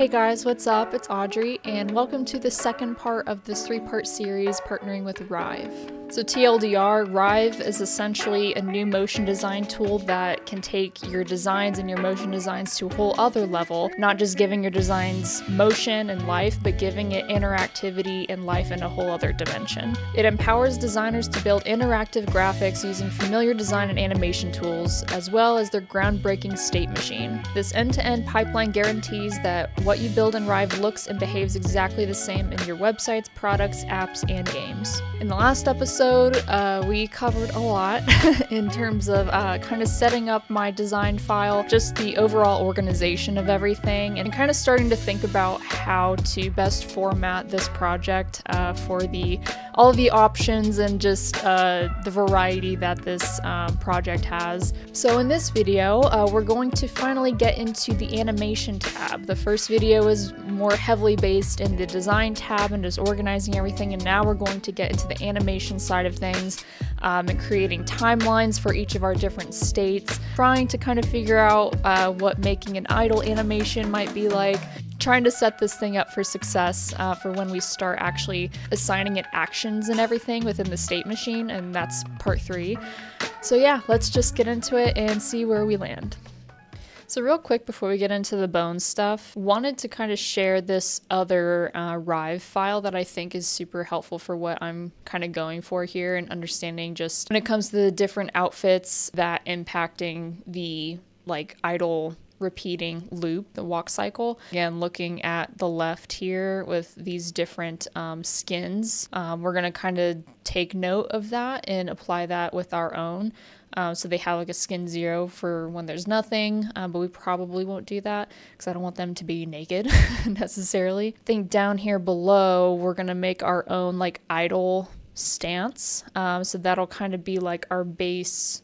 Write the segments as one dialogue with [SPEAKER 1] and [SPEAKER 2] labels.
[SPEAKER 1] Hey guys, what's up? It's Audrey, and welcome to the second part of this three part series partnering with Rive. So, TLDR, Rive is essentially a new motion design tool that can take your designs and your motion designs to a whole other level, not just giving your designs motion and life, but giving it interactivity and life in a whole other dimension. It empowers designers to build interactive graphics using familiar design and animation tools, as well as their groundbreaking state machine. This end to end pipeline guarantees that what you build in Rive looks and behaves exactly the same in your websites, products, apps, and games. In the last episode, uh, we covered a lot in terms of uh, kind of setting up my design file, just the overall organization of everything, and kind of starting to think about how to best format this project uh, for the all the options and just uh, the variety that this um, project has. So in this video, uh, we're going to finally get into the animation tab. The first video was more heavily based in the design tab and just organizing everything, and now we're going to get into the animation side of things um, and creating timelines for each of our different states, trying to kind of figure out uh, what making an idle animation might be like, trying to set this thing up for success uh, for when we start actually assigning it actions and everything within the state machine, and that's part three. So, yeah, let's just get into it and see where we land. So, real quick before we get into the bone stuff, wanted to kind of share this other uh, Rive file that I think is super helpful for what I'm kind of going for here and understanding just when it comes to the different outfits that impacting the like idle repeating loop, the walk cycle. Again, looking at the left here with these different um, skins, um, we're going to kind of take note of that and apply that with our own. Um, so they have like a skin zero for when there's nothing, um, but we probably won't do that because I don't want them to be naked necessarily. I think down here below, we're going to make our own like idle stance. Um, so that'll kind of be like our base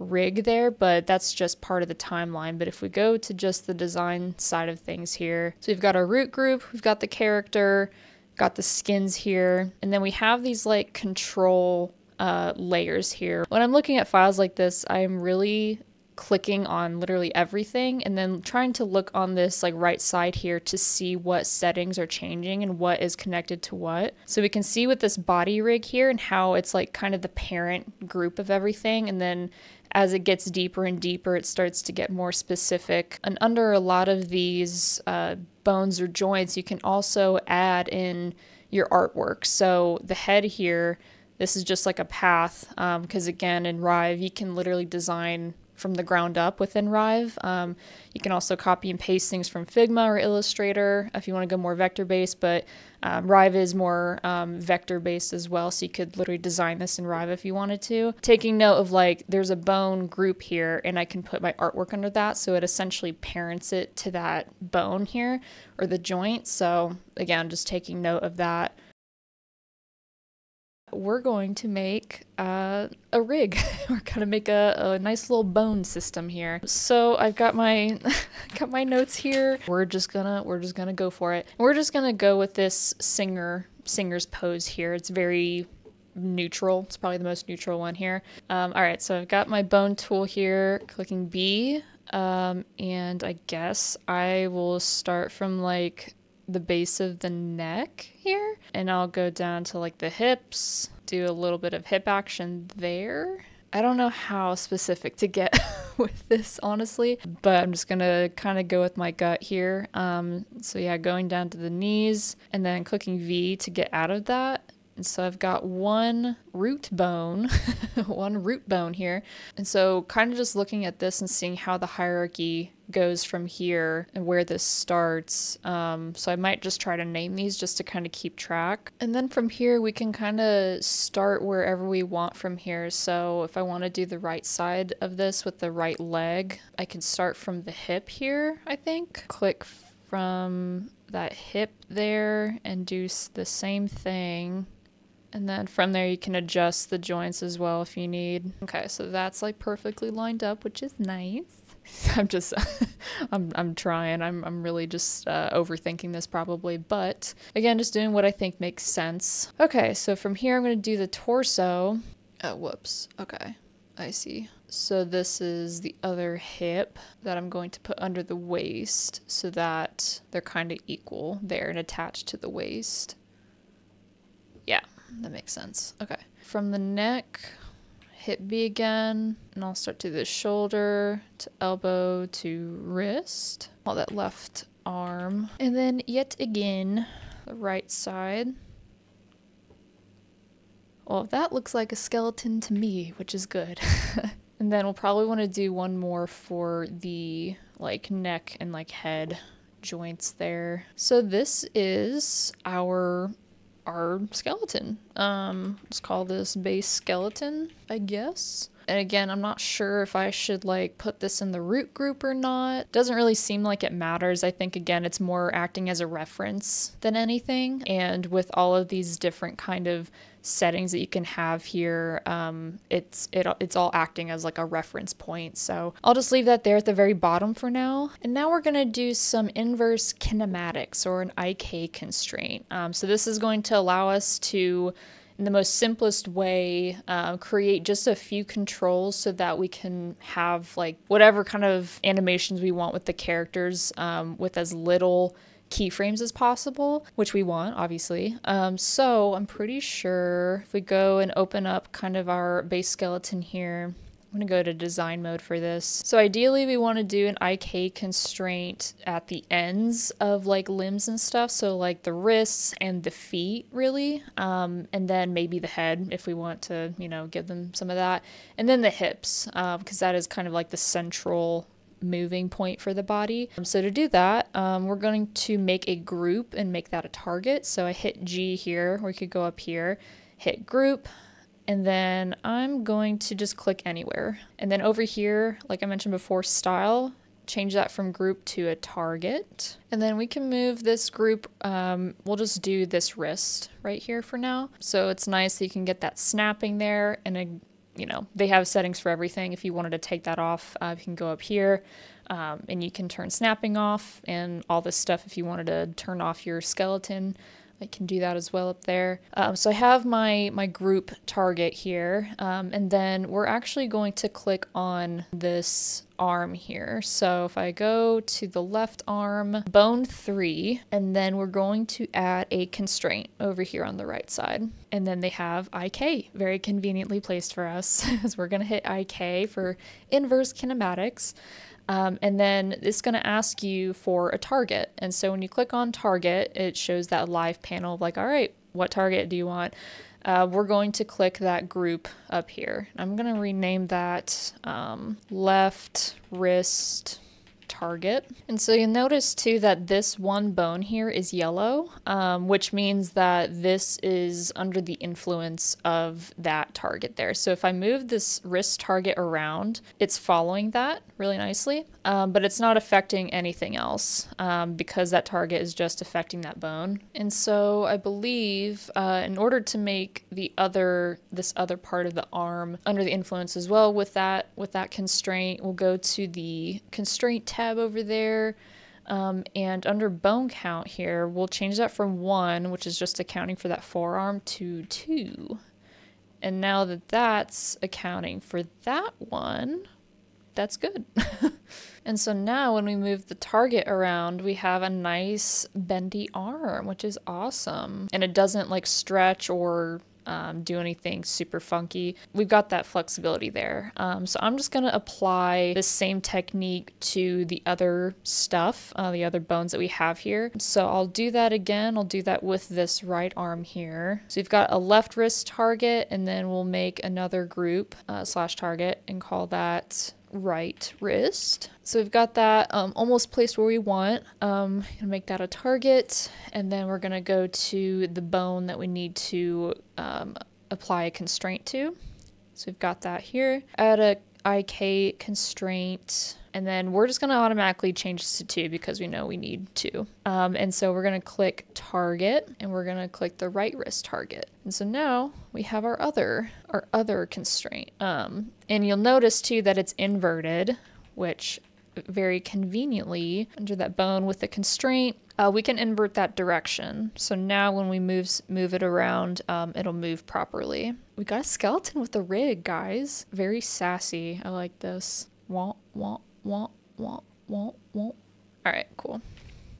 [SPEAKER 1] rig there, but that's just part of the timeline. But if we go to just the design side of things here, so we've got our root group, we've got the character, got the skins here, and then we have these like control uh, layers here. When I'm looking at files like this, I'm really clicking on literally everything and then trying to look on this like right side here to see what settings are changing and what is connected to what. So we can see with this body rig here and how it's like kind of the parent group of everything and then as it gets deeper and deeper, it starts to get more specific. And under a lot of these uh, bones or joints, you can also add in your artwork. So the head here, this is just like a path, because um, again, in Rive, you can literally design from the ground up within Rive. Um, you can also copy and paste things from Figma or Illustrator if you want to go more vector based, but um, Rive is more um, vector based as well, so you could literally design this in Rive if you wanted to. Taking note of like there's a bone group here, and I can put my artwork under that, so it essentially parents it to that bone here or the joint. So again, just taking note of that we're going to make uh, a rig. we're gonna make a, a, nice little bone system here. So I've got my got my notes here. We're just gonna we're just gonna go for it. We're just gonna go with this singer singer's pose here. It's very neutral. It's probably the most neutral one here. Um, all right, so I've got my bone tool here, clicking B, um, and I guess I will start from like the base of the neck here and I'll go down to like the hips, do a little bit of hip action there. I don't know how specific to get with this, honestly, but I'm just gonna kind of go with my gut here. Um, so yeah, going down to the knees and then clicking V to get out of that. And so I've got one root bone, one root bone here. And so kind of just looking at this and seeing how the hierarchy goes from here and where this starts. Um, so I might just try to name these just to kind of keep track. And then from here, we can kind of start wherever we want from here. So if I want to do the right side of this with the right leg, I can start from the hip here, I think. Click from that hip there and do the same thing and then from there you can adjust the joints as well if you need. Okay, so that's like perfectly lined up, which is nice. I'm just, I'm, I'm trying. I'm, I'm really just uh, overthinking this probably, but again, just doing what I think makes sense. Okay, so from here I'm going to do the torso. Oh, whoops. Okay. I see. So this is the other hip that I'm going to put under the waist so that they're kind of equal there and attached to the waist. Yeah, that makes sense. Okay. From the neck, hip B again, and I'll start to the shoulder, to elbow, to wrist, all that left arm. And then yet again, the right side. Well, that looks like a skeleton to me, which is good. and then we'll probably want to do one more for the like neck and like head joints there. So this is our our skeleton. Um, let's call this base skeleton, I guess. And again, I'm not sure if I should like put this in the root group or not. Doesn't really seem like it matters. I think again, it's more acting as a reference than anything. And with all of these different kind of settings that you can have here, um, it's it, it's all acting as like a reference point. So I'll just leave that there at the very bottom for now. And now we're gonna do some inverse kinematics or an IK constraint. Um, so this is going to allow us to in the most simplest way, uh, create just a few controls so that we can have like whatever kind of animations we want with the characters um, with as little keyframes as possible, which we want, obviously. Um, so I'm pretty sure if we go and open up kind of our base skeleton here, I'm to go to design mode for this. So ideally we want to do an IK constraint at the ends of like limbs and stuff. So like the wrists and the feet really. Um, and then maybe the head if we want to, you know, give them some of that. And then the hips because uh, that is kind of like the central moving point for the body. Um, so to do that, um, we're going to make a group and make that a target. So I hit G here, we could go up here, hit group, and then I'm going to just click anywhere. And then over here, like I mentioned before, style, change that from group to a target. And then we can move this group, um, we'll just do this wrist right here for now. So it's nice that you can get that snapping there and a, you know, they have settings for everything. If you wanted to take that off, uh, you can go up here um, and you can turn snapping off and all this stuff if you wanted to turn off your skeleton. I can do that as well up there. Um, so I have my, my group target here, um, and then we're actually going to click on this arm here. So if I go to the left arm, bone three, and then we're going to add a constraint over here on the right side. And then they have IK, very conveniently placed for us, as we're gonna hit IK for inverse kinematics. Um, and then it's going to ask you for a target. And so when you click on target, it shows that live panel of like, all right, what target do you want? Uh, we're going to click that group up here. I'm going to rename that um, left wrist target. And so you'll notice too that this one bone here is yellow, um, which means that this is under the influence of that target there. So if I move this wrist target around, it's following that really nicely, um, but it's not affecting anything else um, because that target is just affecting that bone. And so I believe uh, in order to make the other, this other part of the arm under the influence as well with that, with that constraint, we'll go to the constraint tab tab over there. Um, and under bone count here, we'll change that from one, which is just accounting for that forearm, to two. And now that that's accounting for that one, that's good. and so now when we move the target around, we have a nice bendy arm, which is awesome. And it doesn't like stretch or um, do anything super funky. We've got that flexibility there. Um, so I'm just going to apply the same technique to the other stuff, uh, the other bones that we have here. So I'll do that again. I'll do that with this right arm here. So we've got a left wrist target and then we'll make another group uh, slash target and call that right wrist. So we've got that um, almost placed where we want. Um, make that a target, and then we're gonna go to the bone that we need to um, apply a constraint to. So we've got that here. Add a IK constraint and then we're just going to automatically change this to 2 because we know we need 2. Um, and so we're going to click target and we're going to click the right wrist target. And so now we have our other our other constraint. Um, and you'll notice too that it's inverted, which very conveniently under that bone with the constraint, uh, we can invert that direction. So now when we move move it around, um, it'll move properly. We got a skeleton with a rig, guys. Very sassy. I like this. Womp, womp, womp, womp, womp, womp. All right, cool.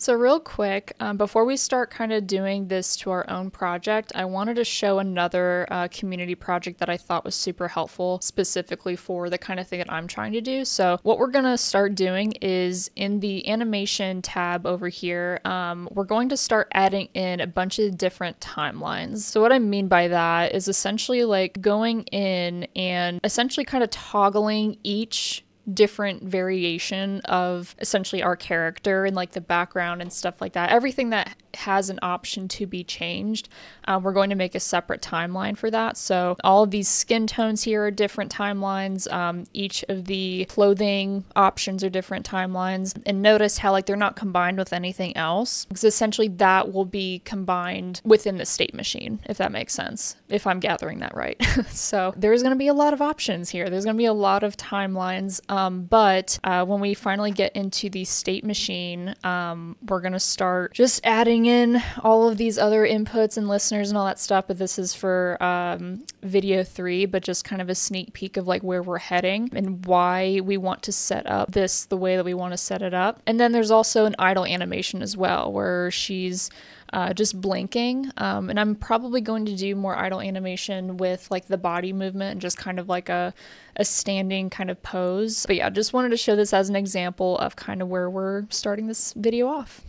[SPEAKER 1] So, real quick, um, before we start kind of doing this to our own project, I wanted to show another uh, community project that I thought was super helpful, specifically for the kind of thing that I'm trying to do. So, what we're going to start doing is in the animation tab over here, um, we're going to start adding in a bunch of different timelines. So, what I mean by that is essentially like going in and essentially kind of toggling each different variation of essentially our character and like the background and stuff like that. Everything that has an option to be changed, uh, we're going to make a separate timeline for that. So all of these skin tones here are different timelines. Um, each of the clothing options are different timelines. And notice how like they're not combined with anything else because essentially that will be combined within the state machine, if that makes sense, if I'm gathering that right. so there's going to be a lot of options here. There's going to be a lot of timelines. Um, but uh, when we finally get into the state machine, um, we're going to start just adding in all of these other inputs and listeners and all that stuff. But this is for um, video three, but just kind of a sneak peek of like where we're heading and why we want to set up this the way that we want to set it up. And then there's also an idle animation as well, where she's uh, just blinking. Um, and I'm probably going to do more idle animation with like the body movement and just kind of like a, a standing kind of pose. But yeah, just wanted to show this as an example of kind of where we're starting this video off.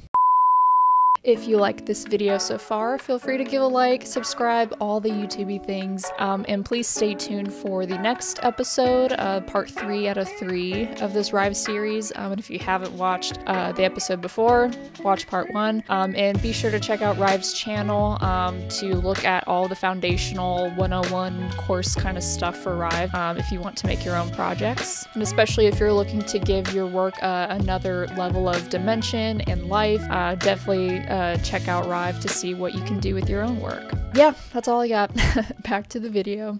[SPEAKER 1] If you like this video so far, feel free to give a like, subscribe, all the YouTubey things, um, and please stay tuned for the next episode, uh, part three out of three of this Rive series. Um, and if you haven't watched uh, the episode before, watch part one. Um, and be sure to check out Rive's channel um, to look at all the foundational 101 course kind of stuff for Rive um, if you want to make your own projects. And especially if you're looking to give your work uh, another level of dimension and life, uh, definitely uh, check out Rive to see what you can do with your own work. Yeah, that's all I got. Back to the video.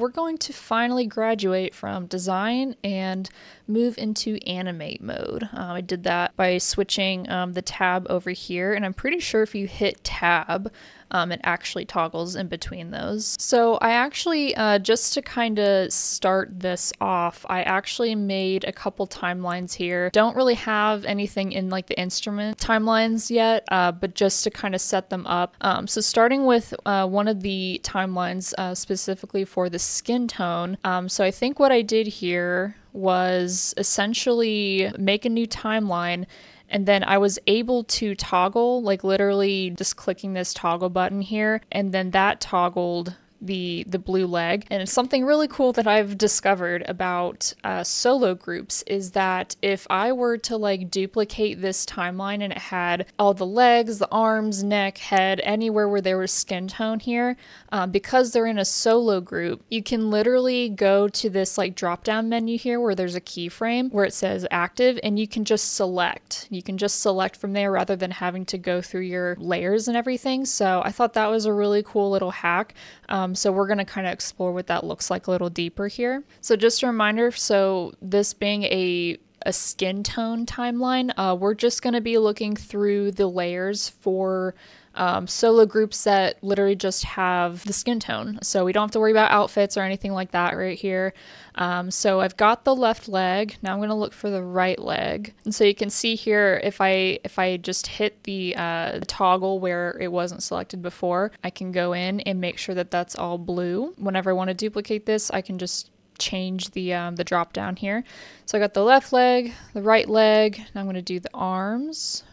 [SPEAKER 1] We're going to finally graduate from design and move into animate mode. Um, I did that by switching um, the tab over here, and I'm pretty sure if you hit tab, um, it actually toggles in between those. So I actually, uh, just to kind of start this off, I actually made a couple timelines here. Don't really have anything in like the instrument timelines yet, uh, but just to kind of set them up. Um, so starting with uh, one of the timelines uh, specifically for the skin tone. Um, so I think what I did here was essentially make a new timeline and then I was able to toggle, like literally just clicking this toggle button here, and then that toggled the the blue leg. And something really cool that I've discovered about uh, solo groups is that if I were to like duplicate this timeline and it had all the legs, the arms, neck, head, anywhere where there was skin tone here, um, because they're in a solo group, you can literally go to this like drop down menu here where there's a keyframe where it says active, and you can just select. You can just select from there rather than having to go through your layers and everything. So I thought that was a really cool little hack. Um, so we're going to kind of explore what that looks like a little deeper here. So just a reminder, so this being a a skin tone timeline, uh, we're just going to be looking through the layers for um, solo groups that literally just have the skin tone. So we don't have to worry about outfits or anything like that right here. Um, so I've got the left leg. Now I'm going to look for the right leg. And so you can see here, if I if I just hit the uh, toggle where it wasn't selected before, I can go in and make sure that that's all blue. Whenever I want to duplicate this, I can just change the um, the drop down here. So I got the left leg, the right leg. Now I'm going to do the arms.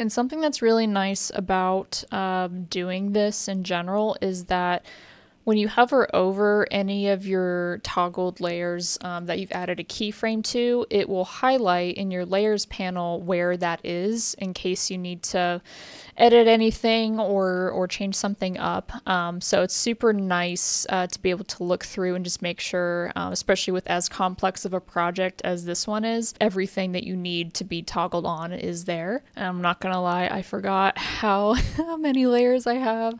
[SPEAKER 1] And something that's really nice about um, doing this in general is that when you hover over any of your toggled layers um, that you've added a keyframe to, it will highlight in your layers panel where that is in case you need to edit anything or or change something up. Um, so it's super nice uh, to be able to look through and just make sure, um, especially with as complex of a project as this one is, everything that you need to be toggled on is there. And I'm not gonna lie, I forgot how, how many layers I have.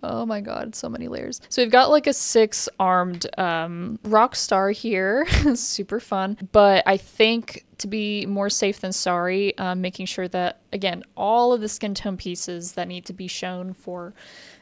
[SPEAKER 1] Oh my god, so many layers. So we've got like a six armed um, rock star here, super fun. But I think to be more safe than sorry, um, making sure that, again, all of the skin tone pieces that need to be shown for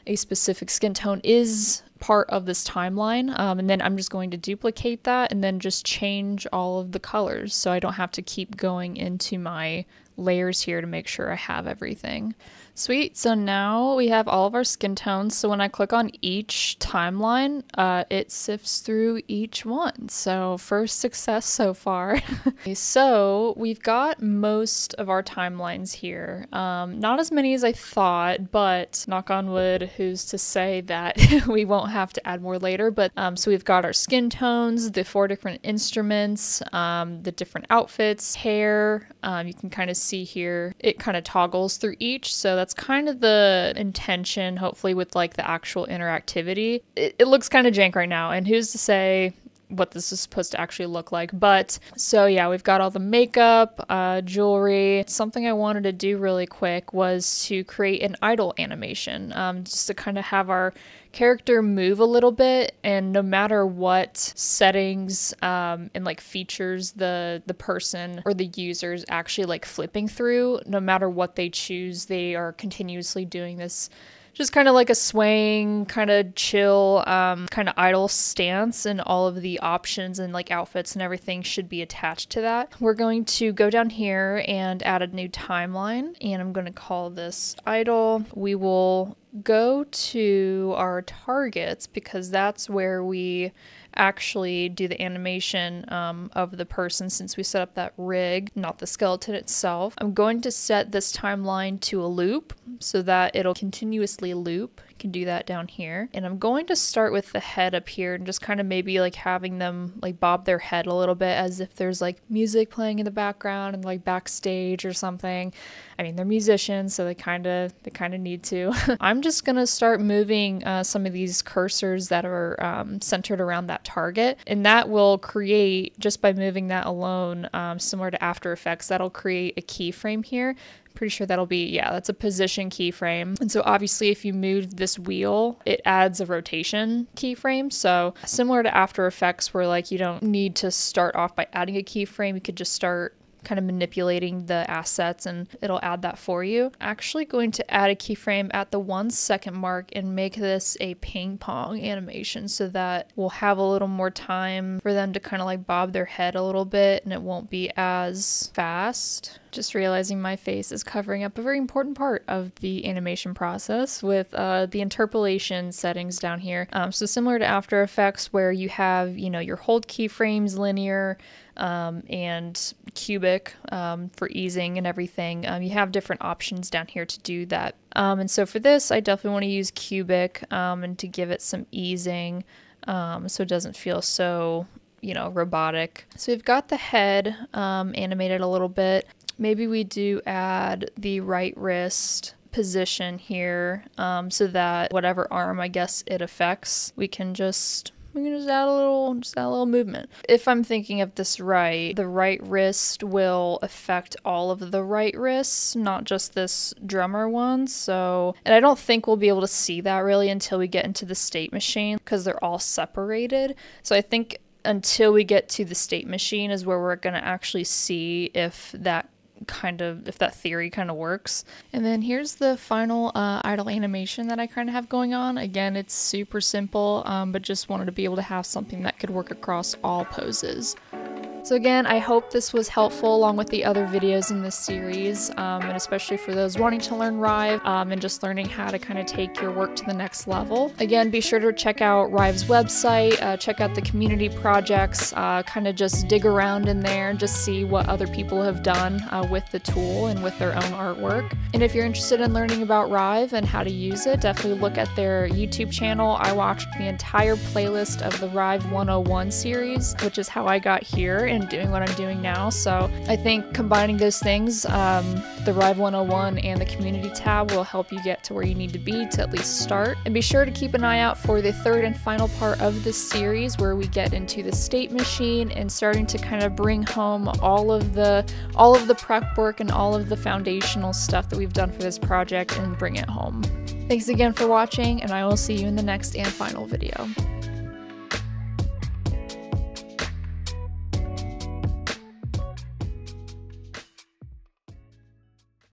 [SPEAKER 1] a specific skin tone is part of this timeline. Um, and then I'm just going to duplicate that and then just change all of the colors so I don't have to keep going into my layers here to make sure I have everything. Sweet, so now we have all of our skin tones. So when I click on each timeline, uh, it sifts through each one. So first success so far. so we've got most of our timelines here. Um, not as many as I thought, but knock on wood, who's to say that we won't have to add more later. But um, so we've got our skin tones, the four different instruments, um, the different outfits, hair. Um, you can kind of see here, it kind of toggles through each. So that's kind of the intention, hopefully, with like the actual interactivity. It, it looks kind of jank right now, and who's to say what this is supposed to actually look like. But so yeah, we've got all the makeup, uh, jewelry. Something I wanted to do really quick was to create an idle animation, um, just to kind of have our character move a little bit and no matter what settings um, and like features the the person or the user is actually like flipping through no matter what they choose they are continuously doing this just kind of like a swaying, kind of chill, um, kind of idle stance, and all of the options and like outfits and everything should be attached to that. We're going to go down here and add a new timeline, and I'm going to call this idle. We will go to our targets because that's where we actually do the animation um, of the person since we set up that rig, not the skeleton itself. I'm going to set this timeline to a loop so that it'll continuously loop can do that down here. And I'm going to start with the head up here and just kind of maybe like having them like bob their head a little bit as if there's like music playing in the background and like backstage or something. I mean, they're musicians, so they kind of they kind of need to. I'm just gonna start moving uh, some of these cursors that are um, centered around that target, and that will create just by moving that alone, um, similar to After Effects, that'll create a keyframe here Pretty sure that'll be, yeah, that's a position keyframe. And so obviously if you move this wheel, it adds a rotation keyframe. So similar to After Effects where like you don't need to start off by adding a keyframe, you could just start kind of manipulating the assets and it'll add that for you. Actually going to add a keyframe at the one second mark and make this a ping pong animation so that we'll have a little more time for them to kind of like bob their head a little bit and it won't be as fast. Just realizing my face is covering up a very important part of the animation process with uh, the interpolation settings down here. Um, so similar to After Effects where you have, you know, your hold keyframes linear, um, and cubic um, for easing and everything. Um, you have different options down here to do that. Um, and so for this, I definitely want to use cubic um, and to give it some easing um, so it doesn't feel so, you know, robotic. So we've got the head animated a little bit. Maybe we do add the right wrist position here so that whatever arm I guess it affects, we can just we can just add a little just add a little movement. If I'm thinking of this right, the right wrist will affect all of the right wrists, not just this drummer one. So, and I don't think we'll be able to see that really until we get into the state machine because they're all separated. So I think until we get to the state machine is where we're going to actually see if that kind of if that theory kind of works. And then here's the final uh, idle animation that I kind of have going on. Again, it's super simple, um, but just wanted to be able to have something that could work across all poses. So again, I hope this was helpful along with the other videos in this series, um, and especially for those wanting to learn Rive um, and just learning how to kind of take your work to the next level. Again, be sure to check out Rive's website, uh, check out the community projects, uh, kind of just dig around in there and just see what other people have done uh, with the tool and with their own artwork. And if you're interested in learning about Rive and how to use it, definitely look at their YouTube channel. I watched the entire playlist of the Rive 101 series, which is how I got here and doing what I'm doing now. So I think combining those things, um, the Rive 101 and the community tab will help you get to where you need to be to at least start. And be sure to keep an eye out for the third and final part of this series where we get into the state machine and starting to kind of bring home all of the all of the prep work and all of the foundational stuff that we've done for this project and bring it home. Thanks again for watching and I will see you in the next and final video.